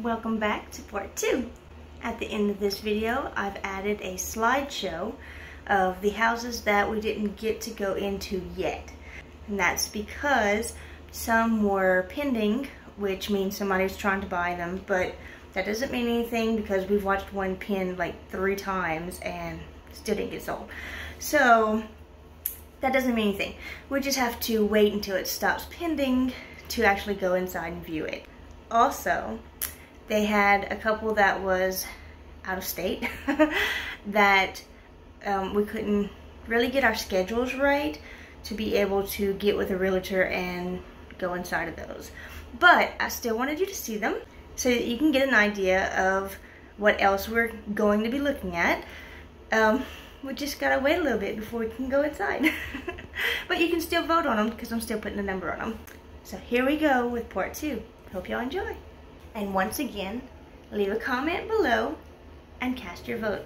welcome back to part two. At the end of this video, I've added a slideshow of the houses that we didn't get to go into yet. And that's because some were pending, which means somebody's trying to buy them, but that doesn't mean anything because we've watched one pin like three times and still didn't get sold. So that doesn't mean anything. We just have to wait until it stops pending to actually go inside and view it. Also, they had a couple that was out of state that um, we couldn't really get our schedules right to be able to get with a realtor and go inside of those. But I still wanted you to see them so that you can get an idea of what else we're going to be looking at. Um, we just gotta wait a little bit before we can go inside. but you can still vote on them because I'm still putting a number on them. So here we go with part two. Hope y'all enjoy. And once again, leave a comment below and cast your vote.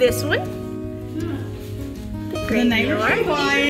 This one. Hmm. The neighbors are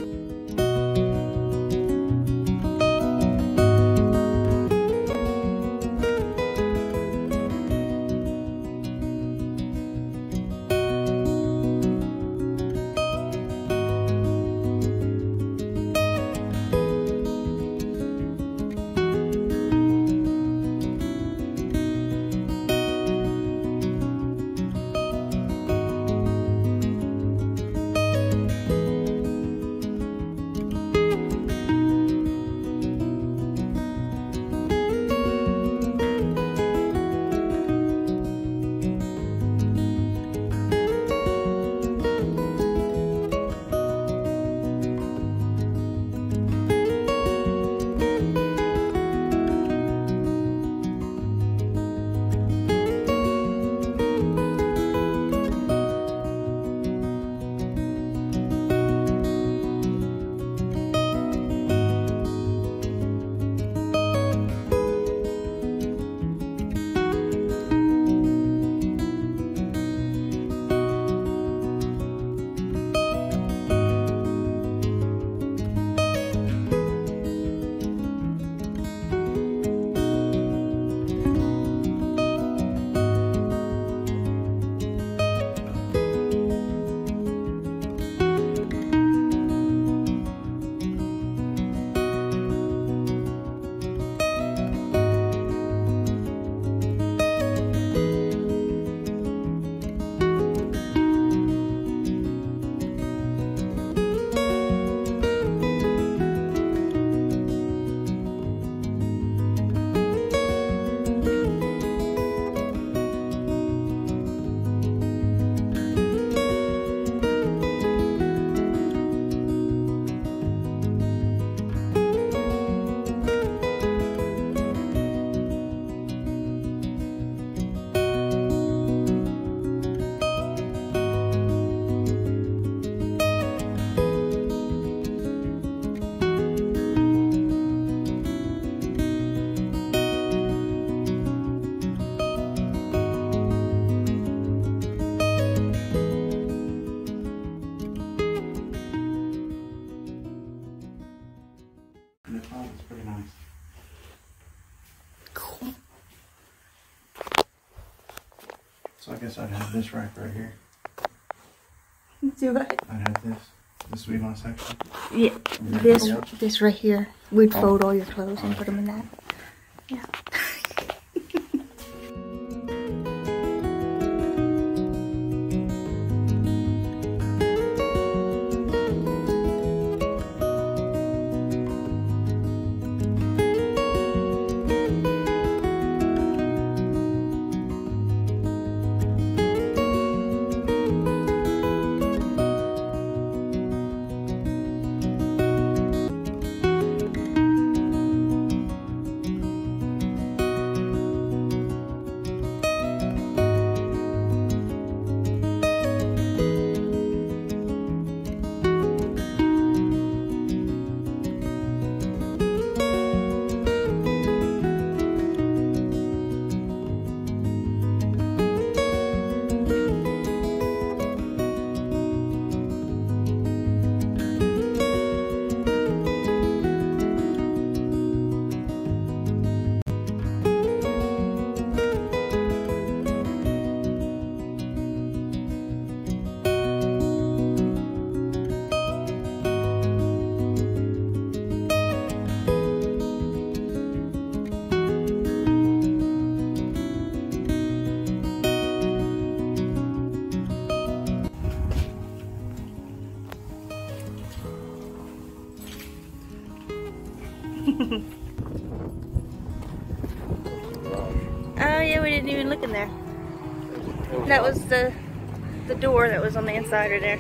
guess I'd have this rack right here. Do it. I'd have this. This would be my section. Yeah, this this right here. We'd Oh. fold all your clothes and Oh, put them in that. Yeah. That was the the door that was on the inside of there.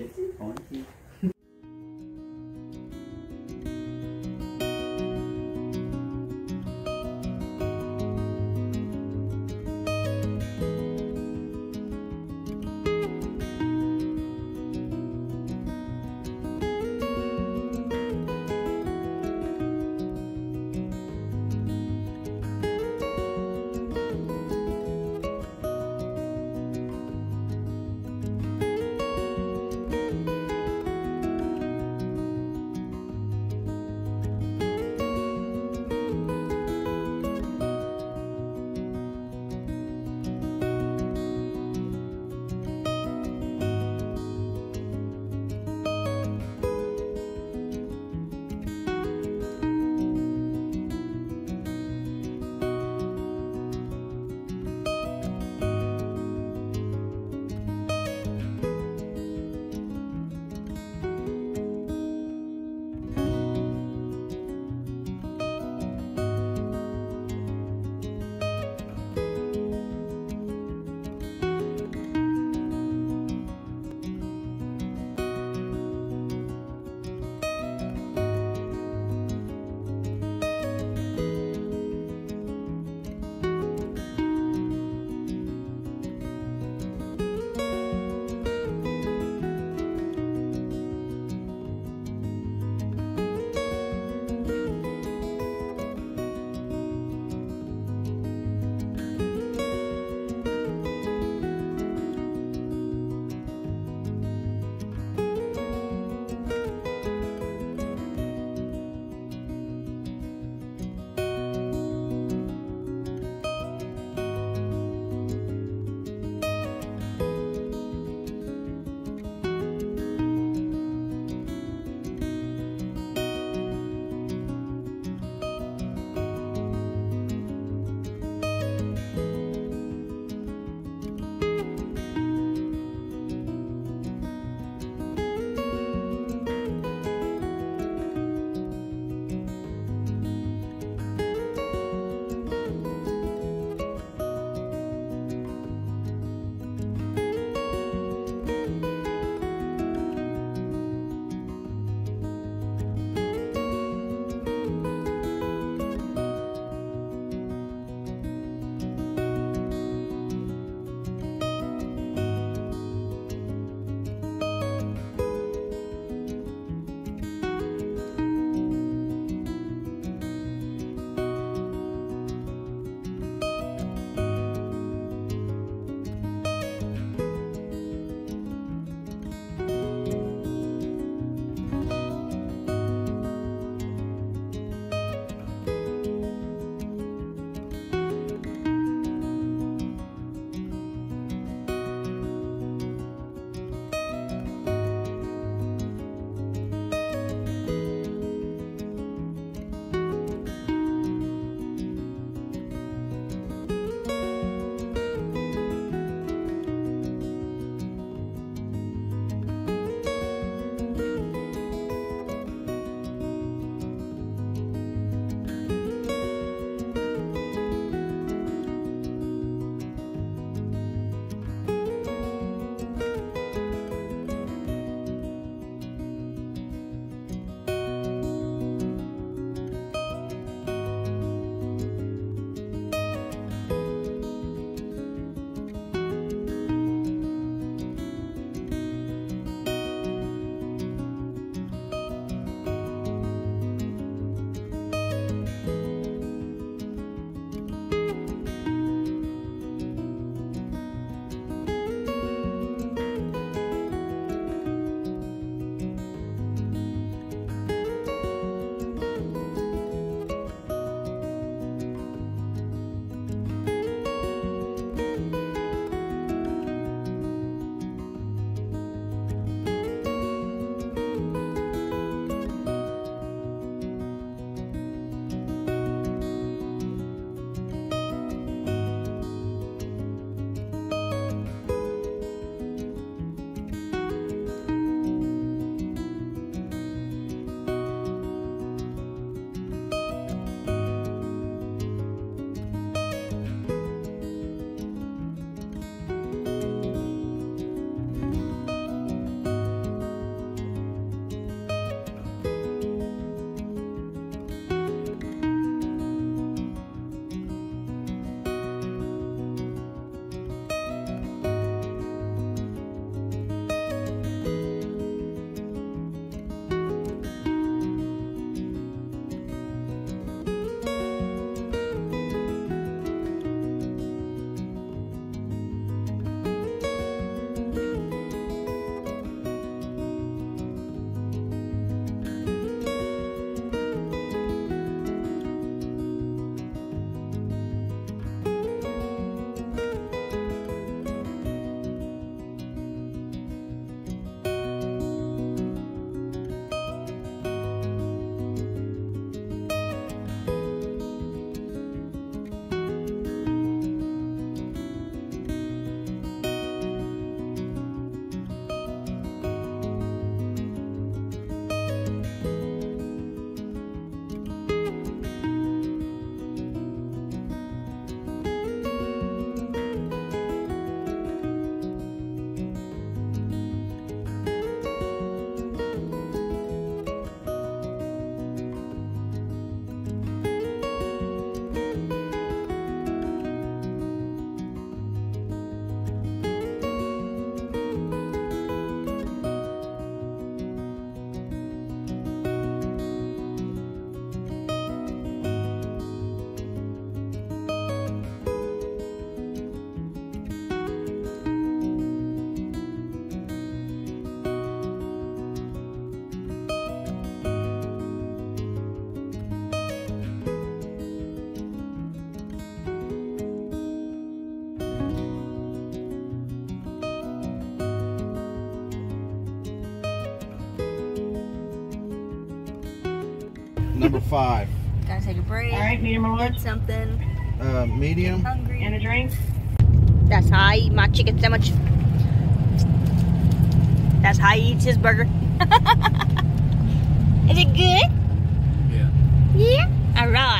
Okay. Pointy. Number five. Gotta take a break. All right, medium or large, Get something. Uh, medium. Hungry. and a drink. That's how I eat my chicken sandwich. That's how he eats his burger. Is it good? Yeah. Yeah? Alright. So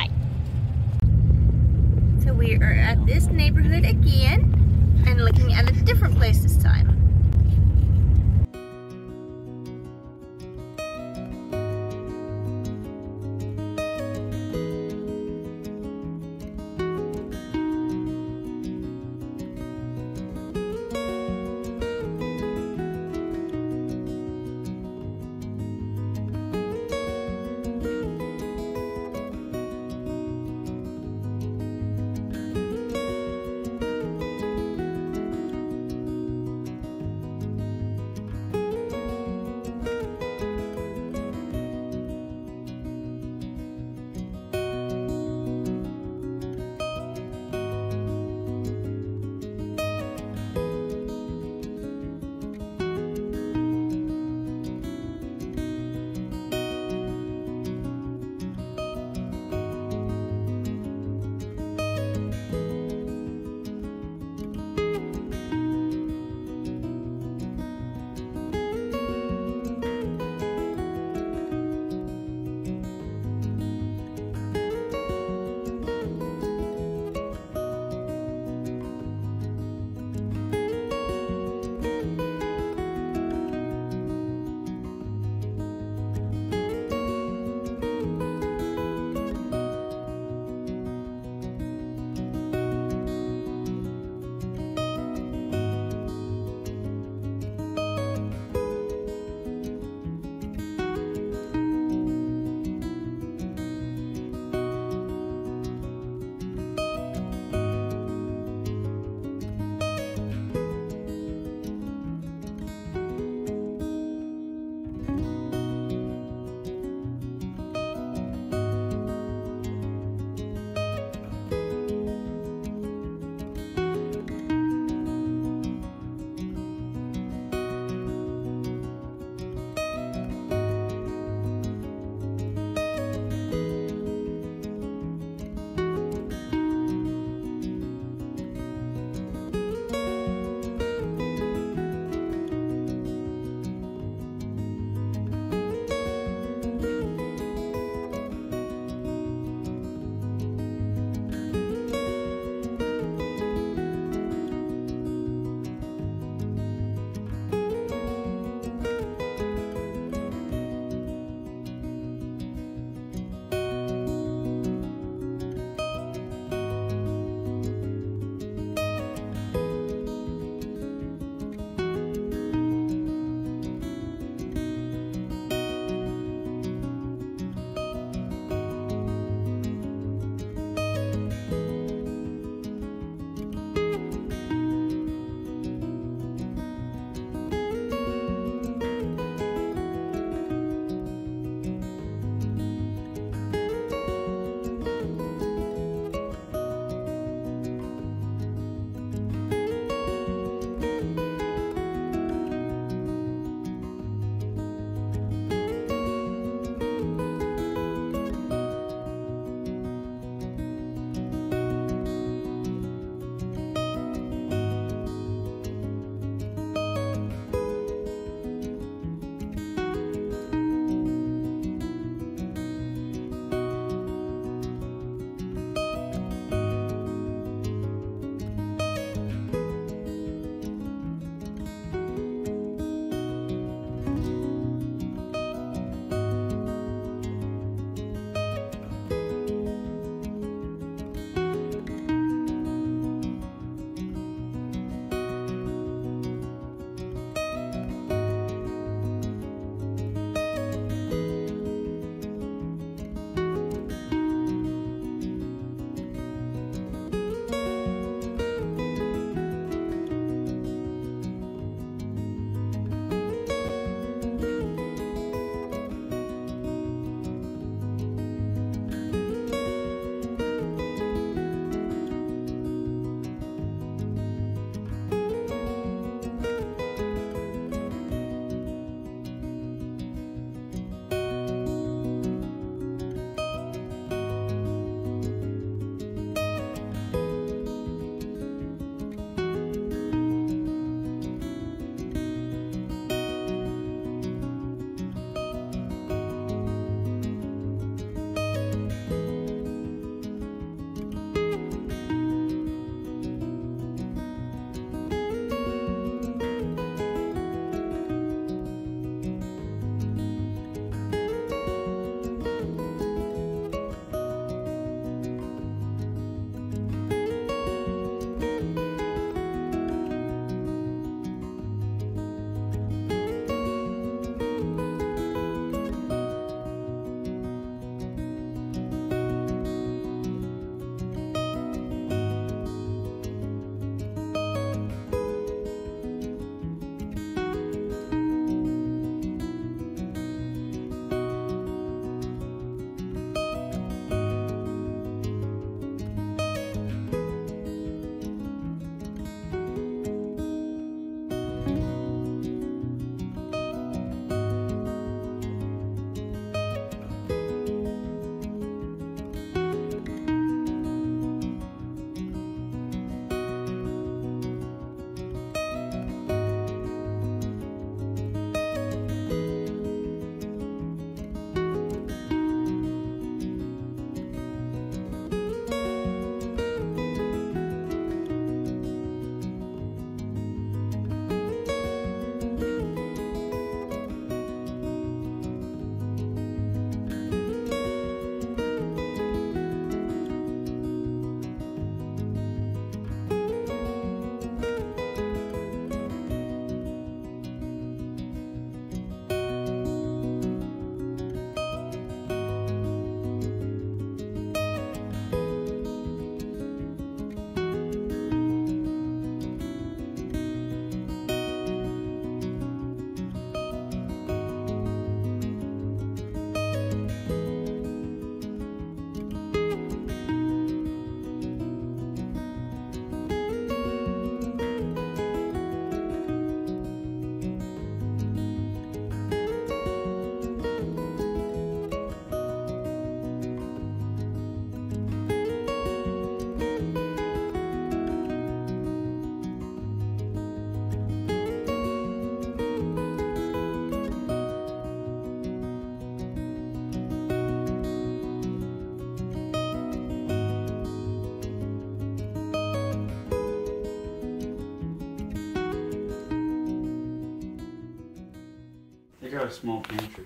got a small pantry.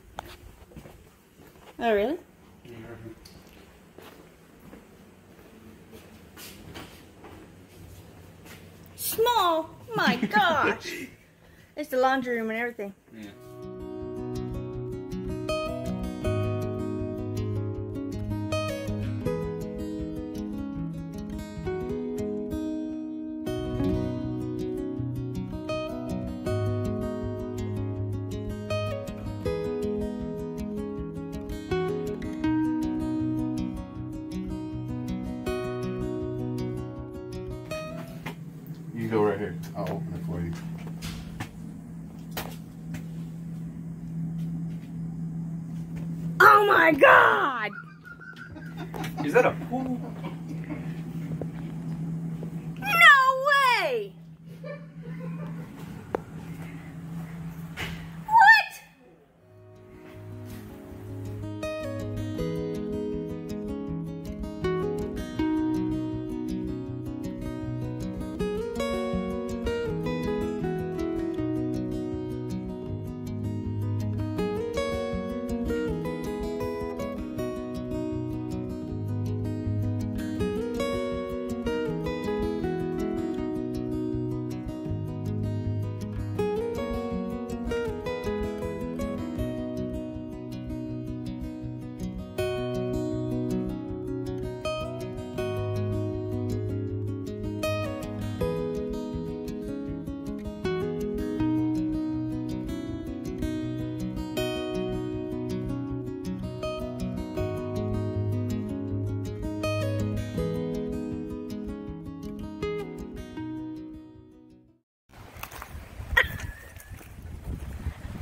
Oh, really? Yeah. Small? My gosh. it's the laundry room and everything. My god!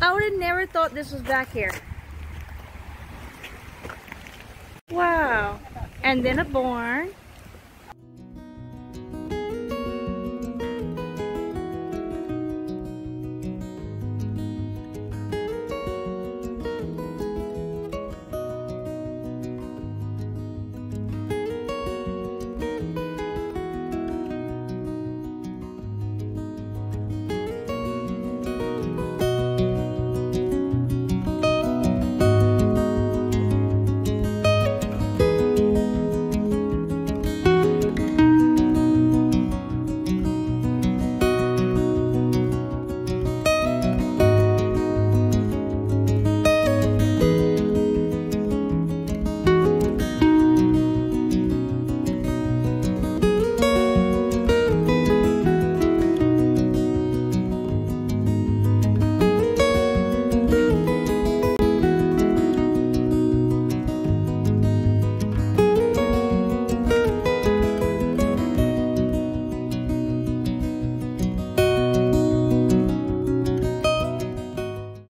I would have never thought this was back here. Wow. And then a barn.